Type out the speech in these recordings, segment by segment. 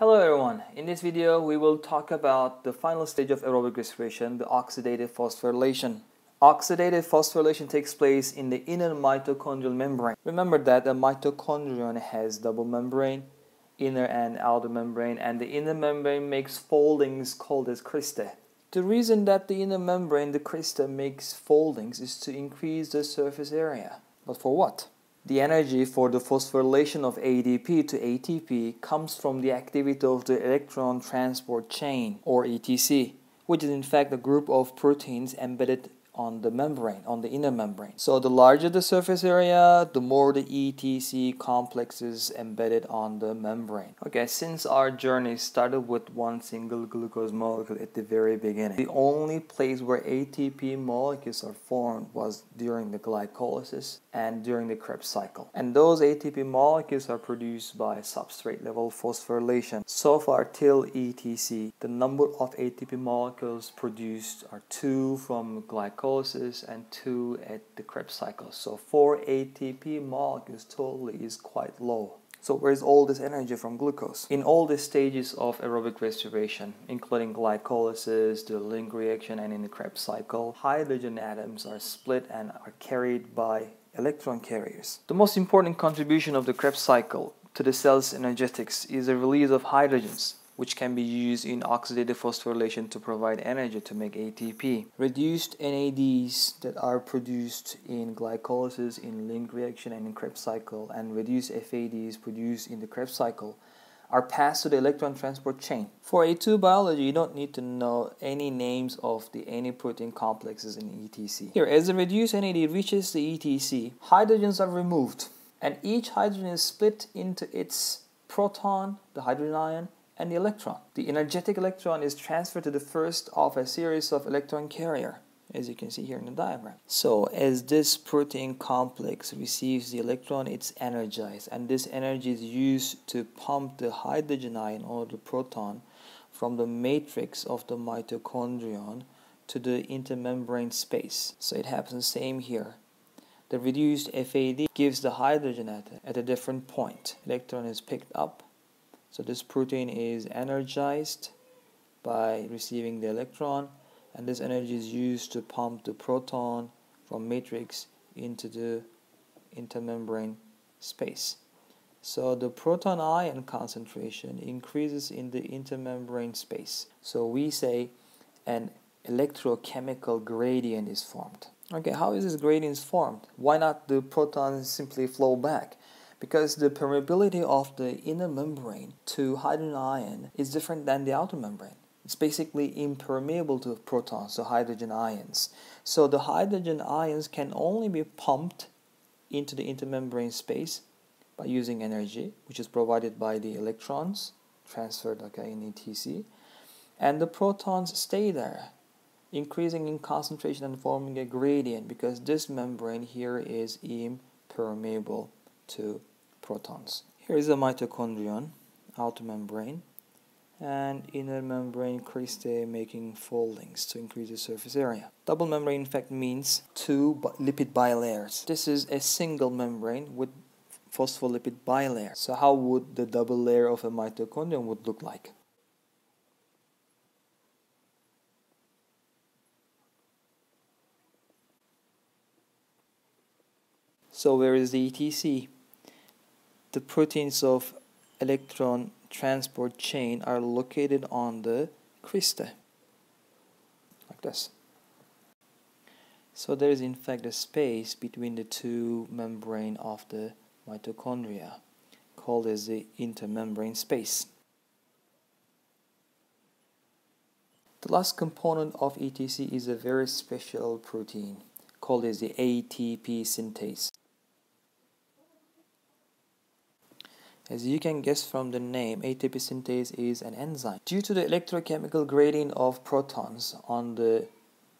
Hello everyone, in this video we will talk about the final stage of aerobic respiration, the oxidative phosphorylation. Oxidative phosphorylation takes place in the inner mitochondrial membrane. Remember that a mitochondrion has double membrane, inner and outer membrane, and the inner membrane makes foldings called as cristae. The reason that the inner membrane, the cristae, makes foldings is to increase the surface area. But for what? The energy for the phosphorylation of ADP to ATP comes from the activity of the electron transport chain or ETC, which is in fact a group of proteins embedded on the membrane, on the inner membrane. So the larger the surface area, the more the ETC complexes embedded on the membrane. Okay, since our journey started with one single glucose molecule at the very beginning, the only place where ATP molecules are formed was during the glycolysis and during the Krebs cycle. And those ATP molecules are produced by substrate level phosphorylation. So far till ETC, the number of ATP molecules produced are two from glycolysis glycolysis and two at the Krebs cycle. So four ATP molecules totally is quite low. So where's all this energy from glucose? In all the stages of aerobic respiration, including glycolysis, the link reaction, and in the Krebs cycle, hydrogen atoms are split and are carried by electron carriers. The most important contribution of the Krebs cycle to the cell's energetics is the release of hydrogens which can be used in oxidative phosphorylation to provide energy to make ATP. Reduced NADs that are produced in glycolysis, in link reaction, and in Krebs cycle, and reduced FADs produced in the Krebs cycle are passed to the electron transport chain. For A2 biology, you don't need to know any names of the any protein complexes in ETC. Here, as the reduced NAD reaches the ETC, hydrogens are removed, and each hydrogen is split into its proton, the hydrogen ion, and the electron. The energetic electron is transferred to the first of a series of electron carrier as you can see here in the diagram. So as this protein complex receives the electron, it's energized and this energy is used to pump the hydrogen ion or the proton from the matrix of the mitochondrion to the intermembrane space. So it happens the same here. The reduced FAD gives the hydrogen atom at a different point. Electron is picked up so this protein is energized by receiving the electron and this energy is used to pump the proton from matrix into the intermembrane space. So the proton ion concentration increases in the intermembrane space. So we say an electrochemical gradient is formed. Okay, how is this gradient formed? Why not the protons simply flow back? Because the permeability of the inner membrane to hydrogen ion is different than the outer membrane. It's basically impermeable to protons, so hydrogen ions. So the hydrogen ions can only be pumped into the intermembrane space by using energy, which is provided by the electrons transferred okay, in ETC. And the protons stay there, increasing in concentration and forming a gradient because this membrane here is impermeable to protons. Here is a mitochondrion, outer membrane, and inner membrane cristae making foldings to increase the surface area. Double membrane in fact means two lipid bilayers. This is a single membrane with phospholipid bilayer. So how would the double layer of a mitochondrion would look like? So where is the ETC? The proteins of electron transport chain are located on the cristae like this. So there is in fact a space between the two membrane of the mitochondria called as the intermembrane space. The last component of ETC is a very special protein called as the ATP synthase As you can guess from the name, ATP synthase is an enzyme. Due to the electrochemical gradient of protons on the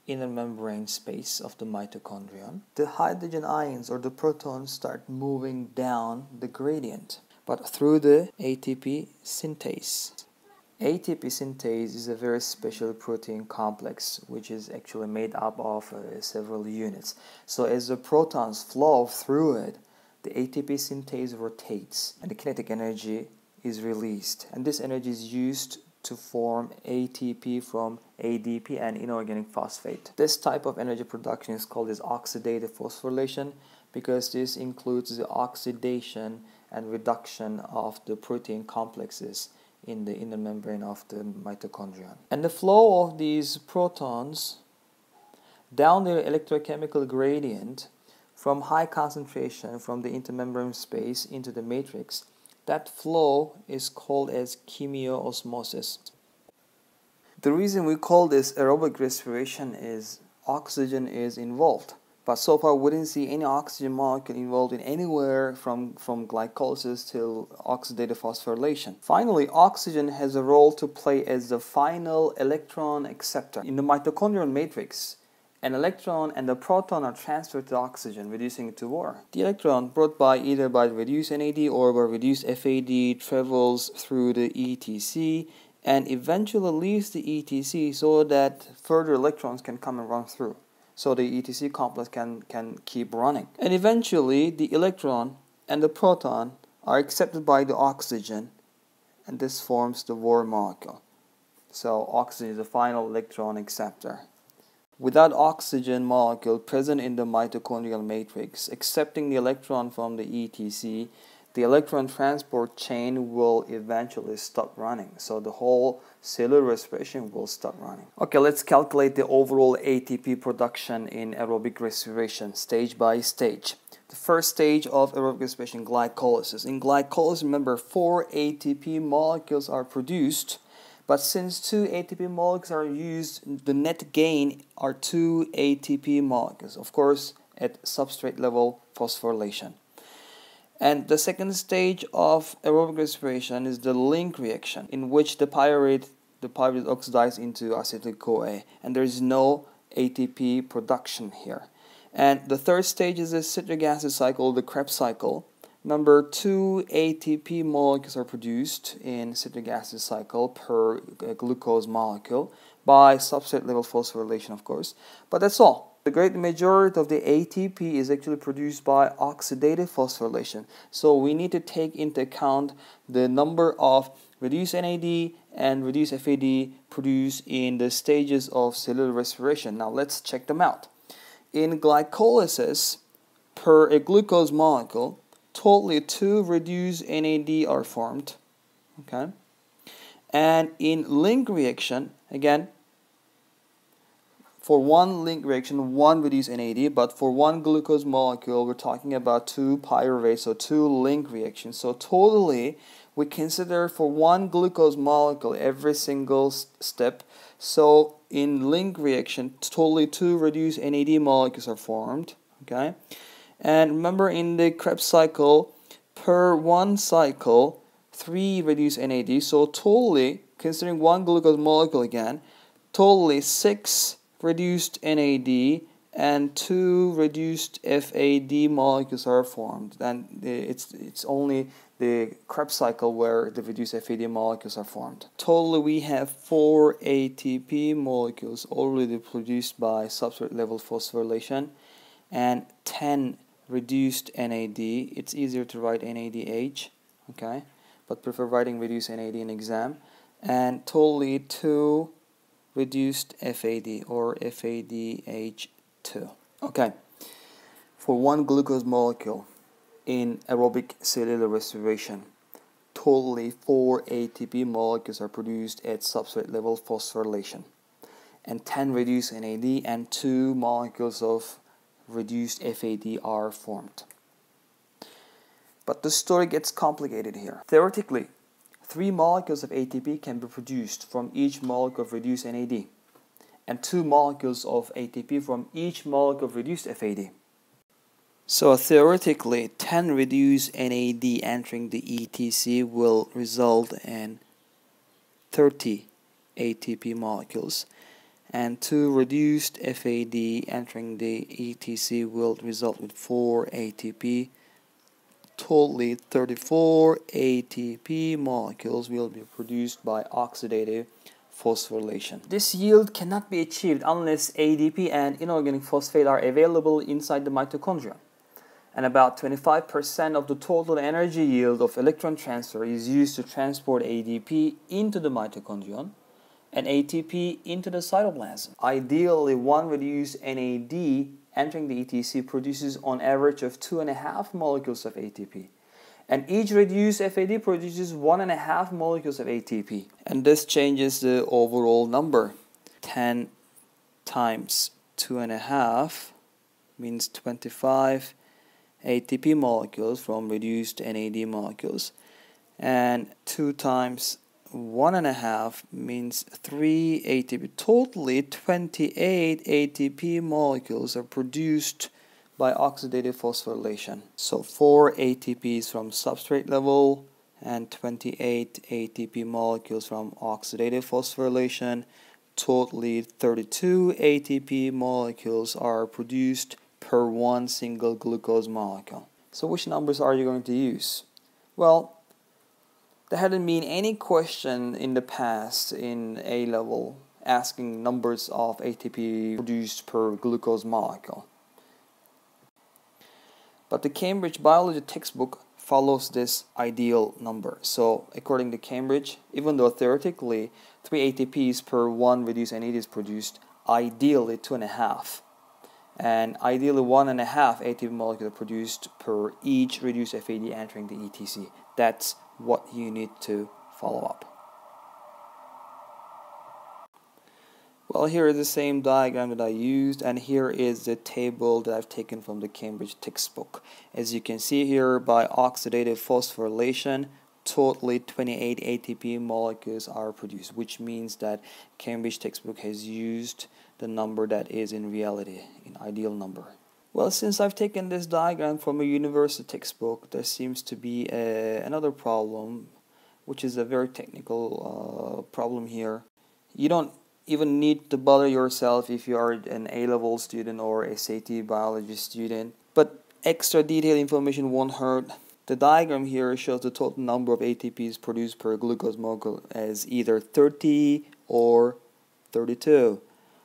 inner membrane space of the mitochondrion, the hydrogen ions or the protons start moving down the gradient, but through the ATP synthase. ATP synthase is a very special protein complex which is actually made up of uh, several units. So as the protons flow through it, the ATP synthase rotates and the kinetic energy is released and this energy is used to form ATP from ADP and inorganic phosphate. This type of energy production is called as oxidative phosphorylation because this includes the oxidation and reduction of the protein complexes in the inner membrane of the mitochondrion. And the flow of these protons down the electrochemical gradient from high concentration from the intermembrane space into the matrix, that flow is called as chemiosmosis. The reason we call this aerobic respiration is oxygen is involved. But so far we didn't see any oxygen molecule involved in anywhere from, from glycolysis till oxidative phosphorylation. Finally, oxygen has a role to play as the final electron acceptor. In the mitochondrial matrix, an electron and a proton are transferred to oxygen, reducing it to water. The electron, brought by either by reduced NAD or by reduced FAD, travels through the ETC and eventually leaves the ETC so that further electrons can come and run through. So the ETC complex can, can keep running. And eventually the electron and the proton are accepted by the oxygen and this forms the Bohr molecule. So oxygen is the final electron acceptor. Without oxygen molecule present in the mitochondrial matrix, accepting the electron from the ETC, the electron transport chain will eventually stop running. So the whole cellular respiration will stop running. Okay, let's calculate the overall ATP production in aerobic respiration stage by stage. The first stage of aerobic respiration, glycolysis. In glycolysis, remember, four ATP molecules are produced but since two ATP molecules are used, the net gain are two ATP molecules, of course, at substrate level phosphorylation. And the second stage of aerobic respiration is the link reaction, in which the pyruvate the pyruvate oxidizes into acetyl-CoA, and there is no ATP production here. And the third stage is the citric acid cycle, the Krebs cycle, Number two ATP molecules are produced in citric acid cycle per uh, glucose molecule by substrate level phosphorylation, of course. But that's all. The great majority of the ATP is actually produced by oxidative phosphorylation. So we need to take into account the number of reduced NAD and reduced FAD produced in the stages of cellular respiration. Now let's check them out. In glycolysis, per a glucose molecule, totally two reduced NAD are formed. Okay. And in link reaction, again, for one link reaction, one reduced NAD, but for one glucose molecule, we're talking about two pyruvate, so two link reactions. So totally, we consider for one glucose molecule every single step. So in link reaction, totally two reduced NAD molecules are formed. Okay. And remember in the Krebs cycle, per one cycle, 3 reduced NAD. So totally, considering one glucose molecule again, totally 6 reduced NAD and 2 reduced FAD molecules are formed. And it's, it's only the Krebs cycle where the reduced FAD molecules are formed. Totally, we have 4 ATP molecules already produced by substrate level phosphorylation and 10 reduced NAD. It's easier to write NADH, okay, but prefer writing reduced NAD in exam. And totally 2 reduced FAD or FADH2. Okay, for one glucose molecule in aerobic cellular respiration, totally 4 ATP molecules are produced at substrate level phosphorylation and 10 reduced NAD and 2 molecules of reduced FAD are formed. But the story gets complicated here. Theoretically, three molecules of ATP can be produced from each molecule of reduced NAD, and two molecules of ATP from each molecule of reduced FAD. So theoretically, 10 reduced NAD entering the ETC will result in 30 ATP molecules and two reduced FAD entering the ETC will result with 4 ATP. Totally 34 ATP molecules will be produced by oxidative phosphorylation. This yield cannot be achieved unless ADP and inorganic phosphate are available inside the mitochondria. and about 25% of the total energy yield of electron transfer is used to transport ADP into the mitochondrion and ATP into the cytoplasm. Ideally, one reduced NAD entering the ETC produces on average of 2.5 molecules of ATP. And each reduced FAD produces 1.5 molecules of ATP. And this changes the overall number. 10 times 2.5 means 25 ATP molecules from reduced NAD molecules. And 2 times one and a half means 3 ATP. Totally 28 ATP molecules are produced by oxidative phosphorylation. So 4 ATPs from substrate level and 28 ATP molecules from oxidative phosphorylation. Totally 32 ATP molecules are produced per one single glucose molecule. So which numbers are you going to use? Well, there hadn't been any question in the past in A level asking numbers of ATP produced per glucose molecule. But the Cambridge biology textbook follows this ideal number. So according to Cambridge, even though theoretically 3 ATPs per 1 reduced NAD is produced, ideally 2.5 and ideally 1.5 ATP molecule produced per each reduced FAD entering the ETC. That's what you need to follow up. Well, here is the same diagram that I used, and here is the table that I've taken from the Cambridge textbook. As you can see here, by oxidative phosphorylation, totally 28 ATP molecules are produced, which means that Cambridge textbook has used the number that is in reality, an ideal number. Well, since I've taken this diagram from a university textbook, there seems to be a, another problem, which is a very technical uh, problem here. You don't even need to bother yourself if you are an A-level student or a SAT biology student, but extra detailed information won't hurt. The diagram here shows the total number of ATPs produced per glucose molecule as either 30 or 32.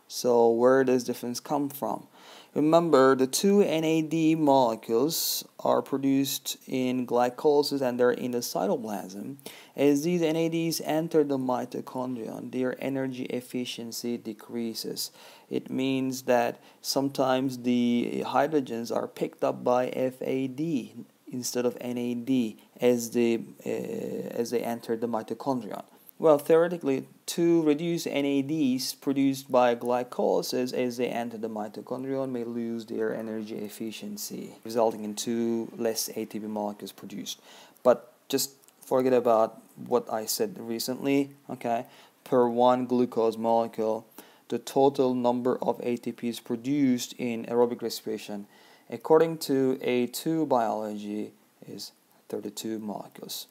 So where does difference come from? Remember, the two NAD molecules are produced in glycolysis and they're in the cytoplasm. As these NADs enter the mitochondrion, their energy efficiency decreases. It means that sometimes the hydrogens are picked up by FAD instead of NAD as they, uh, as they enter the mitochondrion. Well, theoretically, two reduced NADs produced by glycolysis as they enter the mitochondrion may lose their energy efficiency, resulting in two less ATP molecules produced. But just forget about what I said recently, okay? Per one glucose molecule, the total number of ATPs produced in aerobic respiration, according to A2 biology, is 32 molecules.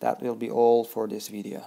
That will be all for this video.